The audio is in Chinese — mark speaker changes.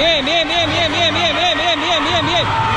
Speaker 1: Bien, bien, bien, bien, bien, bien, bien, bien, bien, bien,